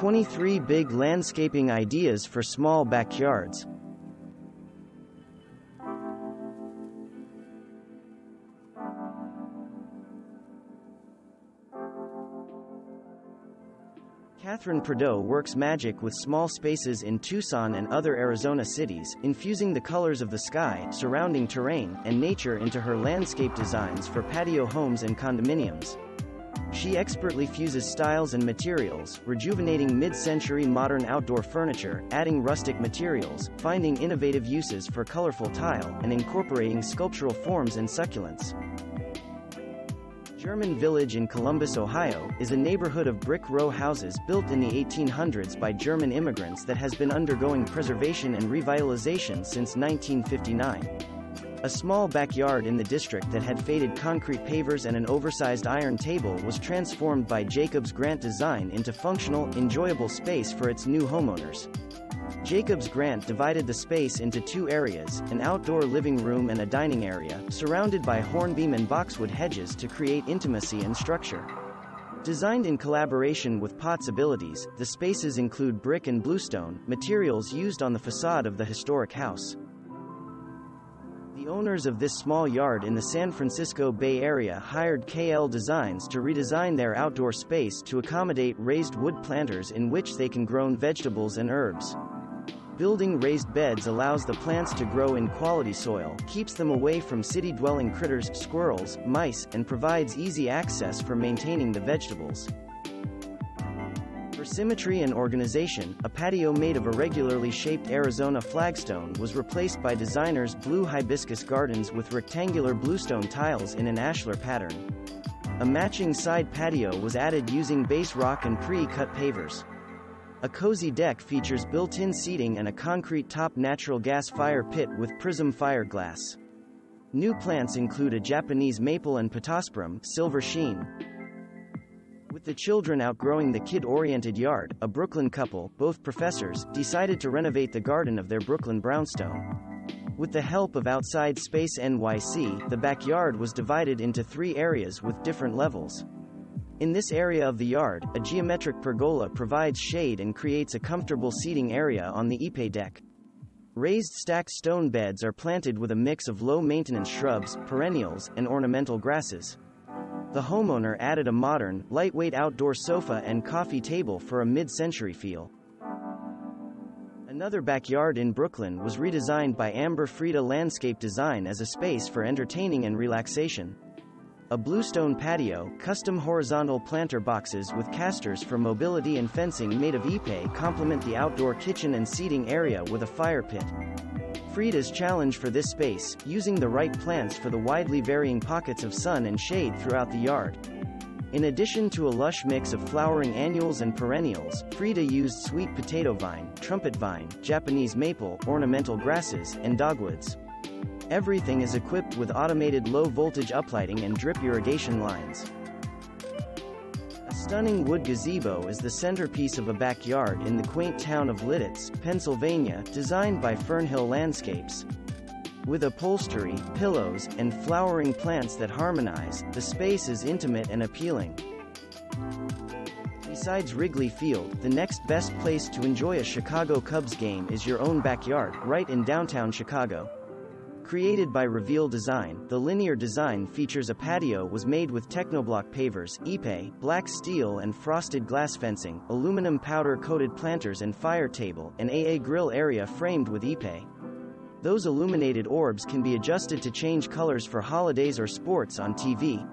23 big landscaping ideas for small backyards. Catherine Prideaux works magic with small spaces in Tucson and other Arizona cities, infusing the colors of the sky, surrounding terrain, and nature into her landscape designs for patio homes and condominiums. She expertly fuses styles and materials, rejuvenating mid-century modern outdoor furniture, adding rustic materials, finding innovative uses for colorful tile, and incorporating sculptural forms and succulents. German Village in Columbus, Ohio, is a neighborhood of brick row houses built in the 1800s by German immigrants that has been undergoing preservation and revitalization since 1959. A small backyard in the district that had faded concrete pavers and an oversized iron table was transformed by Jacobs Grant Design into functional, enjoyable space for its new homeowners. Jacobs Grant divided the space into two areas, an outdoor living room and a dining area, surrounded by hornbeam and boxwood hedges to create intimacy and structure. Designed in collaboration with Potts Abilities, the spaces include brick and bluestone, materials used on the facade of the historic house. The owners of this small yard in the San Francisco Bay Area hired KL Designs to redesign their outdoor space to accommodate raised wood planters in which they can grow vegetables and herbs. Building raised beds allows the plants to grow in quality soil, keeps them away from city-dwelling critters, squirrels, mice, and provides easy access for maintaining the vegetables. For symmetry and organization, a patio made of irregularly shaped Arizona flagstone was replaced by designers blue hibiscus gardens with rectangular bluestone tiles in an ashlar pattern. A matching side patio was added using base rock and pre-cut pavers. A cozy deck features built-in seating and a concrete top natural gas fire pit with prism fire glass. New plants include a Japanese maple and pittosporum, silver sheen. With the children outgrowing the kid-oriented yard, a Brooklyn couple, both professors, decided to renovate the garden of their Brooklyn brownstone. With the help of Outside Space NYC, the backyard was divided into three areas with different levels. In this area of the yard, a geometric pergola provides shade and creates a comfortable seating area on the Ipe deck. Raised stacked stone beds are planted with a mix of low-maintenance shrubs, perennials, and ornamental grasses. The homeowner added a modern, lightweight outdoor sofa and coffee table for a mid-century feel. Another backyard in Brooklyn was redesigned by Amber Freda Landscape Design as a space for entertaining and relaxation. A bluestone patio, custom horizontal planter boxes with casters for mobility and fencing made of ipe complement the outdoor kitchen and seating area with a fire pit. Freda's challenge for this space, using the right plants for the widely varying pockets of sun and shade throughout the yard. In addition to a lush mix of flowering annuals and perennials, Frida used sweet potato vine, trumpet vine, Japanese maple, ornamental grasses, and dogwoods. Everything is equipped with automated low-voltage uplighting and drip irrigation lines. Stunning wood gazebo is the centerpiece of a backyard in the quaint town of Lititz, Pennsylvania, designed by Fernhill Landscapes. With upholstery, pillows, and flowering plants that harmonize, the space is intimate and appealing. Besides Wrigley Field, the next best place to enjoy a Chicago Cubs game is your own backyard, right in downtown Chicago. Created by Reveal Design, the linear design features a patio was made with Techo-Bloc pavers, Ipe, black steel and frosted glass fencing, aluminum powder-coated planters and fire table, and AA grill area framed with Ipe. Those illuminated orbs can be adjusted to change colors for holidays or sports on TV.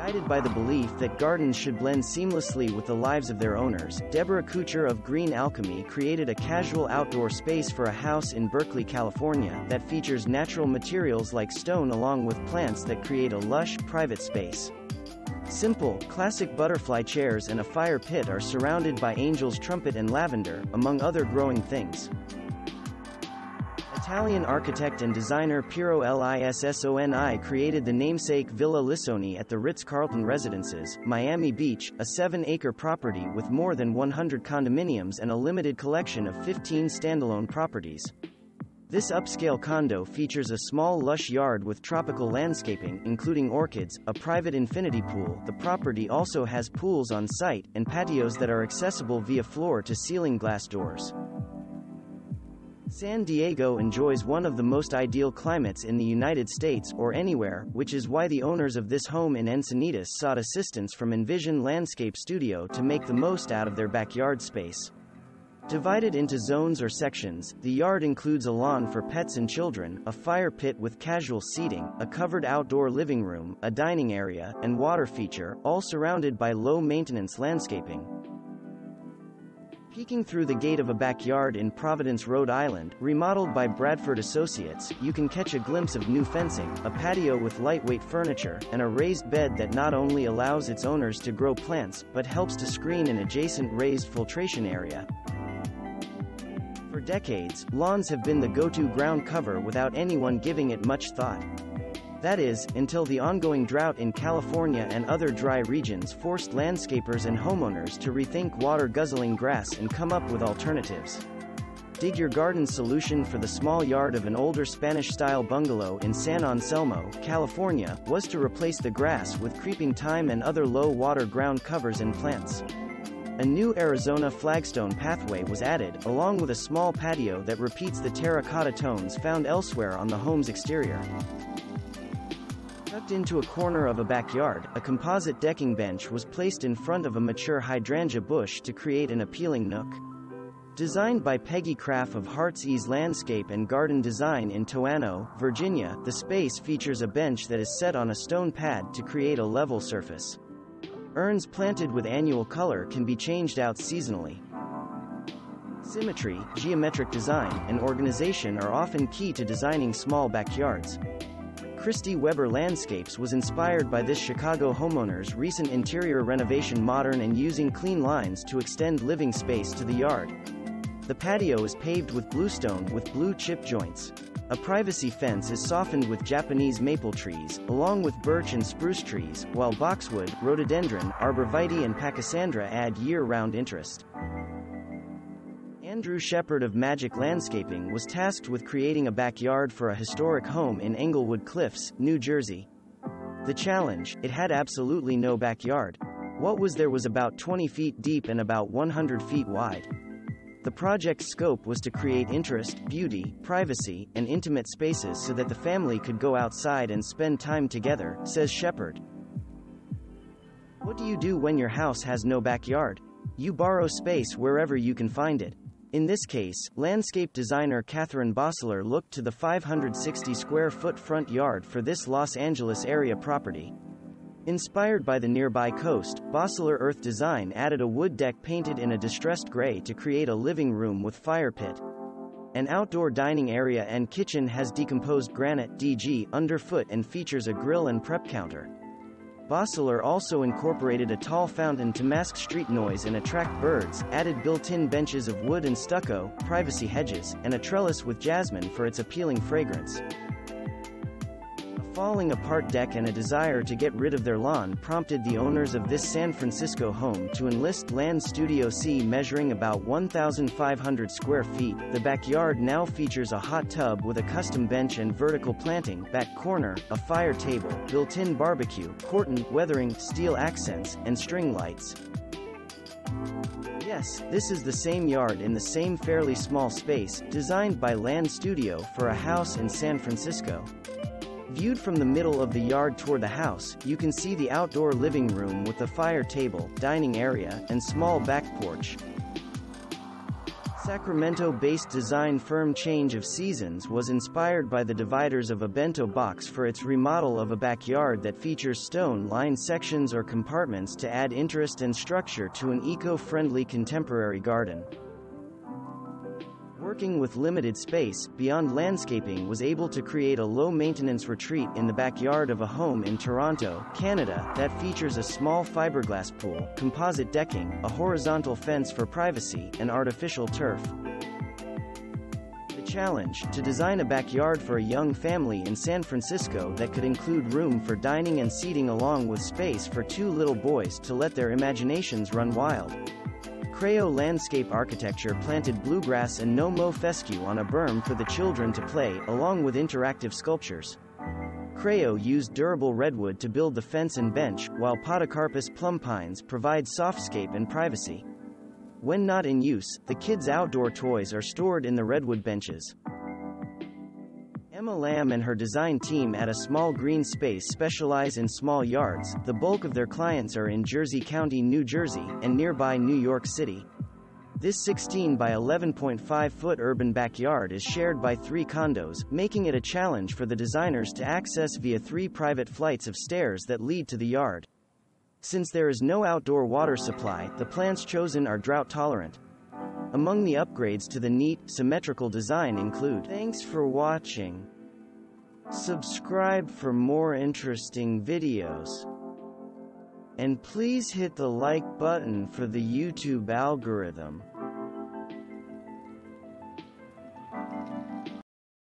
Guided by the belief that gardens should blend seamlessly with the lives of their owners, Deborah Kucher of Green Alchemy created a casual outdoor space for a house in Berkeley, California, that features natural materials like stone along with plants that create a lush, private space. Simple, classic butterfly chairs and a fire pit are surrounded by angel's trumpet and lavender, among other growing things. Italian architect and designer Piero Lissoni created the namesake Villa Lissoni at the Ritz-Carlton Residences, Miami Beach, a seven-acre property with more than 100 condominiums and a limited collection of 15 standalone properties. This upscale condo features a small lush yard with tropical landscaping, including orchids, a private infinity pool. The property also has pools on site and patios that are accessible via floor to ceiling glass doors. San Diego enjoys one of the most ideal climates in the United States or anywhere, which is why the owners of this home in Encinitas sought assistance from Envision Landscape Studio to make the most out of their backyard space. Divided into zones or sections, the yard includes a lawn for pets and children, a fire pit with casual seating, a covered outdoor living room, a dining area, and water feature, all surrounded by low-maintenance landscaping. Peeking through the gate of a backyard in Providence, Rhode Island, remodeled by Bradford Associates, you can catch a glimpse of new fencing, a patio with lightweight furniture, and a raised bed that not only allows its owners to grow plants, but helps to screen an adjacent raised filtration area. For decades, lawns have been the go-to ground cover without anyone giving it much thought. That is, until the ongoing drought in California and other dry regions forced landscapers and homeowners to rethink water-guzzling grass and come up with alternatives. Dig Your Garden solution for the small yard of an older Spanish-style bungalow in San Anselmo, California, was to replace the grass with creeping thyme and other low-water ground covers and plants. A new Arizona flagstone pathway was added, along with a small patio that repeats the terracotta tones found elsewhere on the home's exterior. Tucked into a corner of a backyard, a composite decking bench was placed in front of a mature hydrangea bush to create an appealing nook. Designed by Peggy Craft of Heart's Ease Landscape and Garden Design in Toano, Virginia, the space features a bench that is set on a stone pad to create a level surface. Urns planted with annual color can be changed out seasonally. Symmetry, geometric design, and organization are often key to designing small backyards. Christy Webber Landscapes was inspired by this Chicago homeowner's recent interior renovation modern and using clean lines to extend living space to the yard. The patio is paved with bluestone with blue chip joints. A privacy fence is softened with Japanese maple trees, along with birch and spruce trees, while boxwood, rhododendron, arborvitae and pachysandra add year-round interest. Andrew Shepard of Magic Landscaping was tasked with creating a backyard for a historic home in Englewood Cliffs, New Jersey. The challenge, it had absolutely no backyard. What was there was about 20 feet deep and about 100 feet wide. The project's scope was to create interest, beauty, privacy, and intimate spaces so that the family could go outside and spend time together, says Shepard. What do you do when your house has no backyard? You borrow space wherever you can find it. In this case, landscape designer Catherine Bossler looked to the 560 square foot front yard for this Los Angeles area property. Inspired by the nearby coast, Bossler Earth Design added a wood deck painted in a distressed gray to create a living room with fire pit. An outdoor dining area and kitchen has decomposed granite DG underfoot and features a grill and prep counter. Bossler also incorporated a tall fountain to mask street noise and attract birds, added built-in benches of wood and stucco, privacy hedges, and a trellis with jasmine for its appealing fragrance falling apart deck and a desire to get rid of their lawn prompted the owners of this San Francisco home to enlist Land Studio C measuring about 1,500 square feet. The backyard now features a hot tub with a custom bench and vertical planting, back corner, a fire table, built-in barbecue, corten, weathering, steel accents, and string lights. Yes, this is the same yard in the same fairly small space, designed by Land Studio for a house in San Francisco. Viewed from the middle of the yard toward the house, you can see the outdoor living room with a fire table, dining area, and small back porch. Sacramento-based design firm Change of Seasons was inspired by the dividers of a bento box for its remodel of a backyard that features stone-lined sections or compartments to add interest and structure to an eco-friendly contemporary garden. Working with limited space, Beyond Landscaping was able to create a low-maintenance retreat in the backyard of a home in Toronto, Canada, that features a small fiberglass pool, composite decking, a horizontal fence for privacy, and artificial turf. The challenge, to design a backyard for a young family in San Francisco that could include room for dining and seating along with space for two little boys to let their imaginations run wild. Creo Landscape Architecture planted bluegrass and no-mow fescue on a berm for the children to play, along with interactive sculptures. Creo used durable redwood to build the fence and bench, while podocarpus plum pines provide softscape and privacy. When not in use, the kids' outdoor toys are stored in the redwood benches. Emma Lamb and her design team at a small green space specialize in small yards. The bulk of their clients are in Jersey County, New Jersey, and nearby New York City. This 16 by 11.5 foot urban backyard is shared by three condos, making it a challenge for the designers to access via three private flights of stairs that lead to the yard. Since there is no outdoor water supply, the plants chosen are drought tolerant. Among the upgrades to the neat, symmetrical design include Thanks for watching. Subscribe for more interesting videos. And please hit the like button for the YouTube algorithm.